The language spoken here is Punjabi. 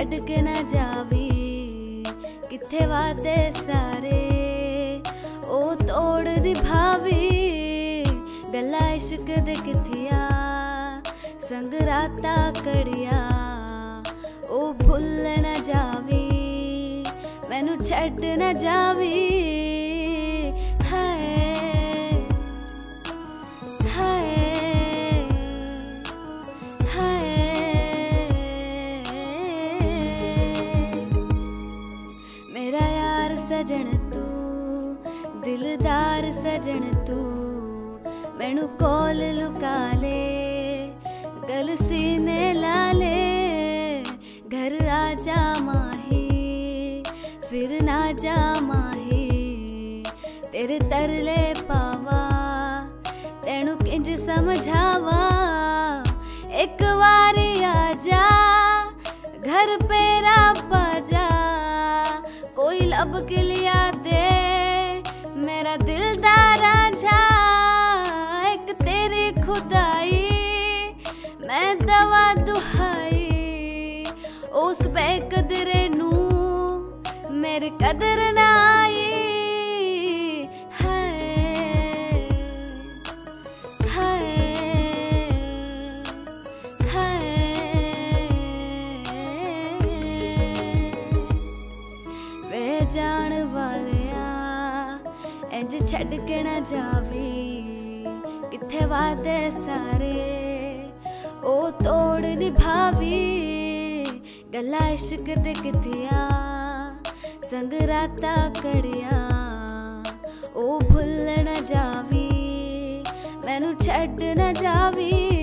ਛੱਡ ਕੇ ਨਾ ਜਾਵੀ। ਕਿੱਥੇ ਵਾਦੇ ਸਾਰੇ? ਉਹ ਤੋੜਦੀ ਭਾਵੀ। ਗੱਲਾਂ ਇਸ਼ਕ ਦੇ ਕਿਥਿਆ? ਸੰਗ ਰਾਤਾਂ ਕੜਿਆ ਉਹ ਭੁੱਲ ਨਾ ਜਾਵੀ। ਮੈਨੂੰ ਛੱਡ ਨਾ ਜਾਵੀ। ਸਜਣ ਤੂੰ ਦਿਲਦਾਰ ਸਜਣ ਤੂੰ ਮੈਨੂੰ ਕੋਲ ਲੁਕਾ ਲੈ ਗਲ ਸੀਨੇ ਲਾ ਲੈ ਘਰ ਆ ਜਾ ਮਾਹੀ ਫਿਰ ਨਾ ਜਾ ਮਾਹੀ ਤੇਰੇ ਤਰਲੇ ਪਾਵਾ ਤੈਨੂੰ ਕਿੰਜ ਸਮਝਾਵਾ ਇੱਕ ਵਾਰੀ ਆ ਜਾ घर पेरा बजा कोई लब के लिया दे ਦਾ ਰਾਂਝਾ, ਇੱਕ ਤੇਰੀ ਖੁਦਾਈ। ਮੈਂ ਦਵਾ ਦੁਹਾਈ, ਉਸ ਬੇਕਦਰੇ ਨੂੰ ਮੇਰੇ ਕਦਰ ਨਾ ਆਈ ਜਾਣ ਵਾਲੇ ਇੰਜ ਛੱਡ ਕੇ ਨਾ ਜਾਵੀ। ਕਿੱਥੇ ਵਾਦੇ ਸਾਰੇ? ਉਹ ਤੋੜ ਨਿਭਾਵੀ। ਗੱਲਾਂ ਇਸ਼ਕ ਦੇ ਕਿਥਿਆ? ਸੰਗ ਰਾਤਾਂ ਕੜਿਆ। ਉਹ ਭੁੱਲ ਨਾ ਜਾਵੀ। ਮੈਨੂੰ ਛੱਡ ਨਾ ਜਾਵੀ।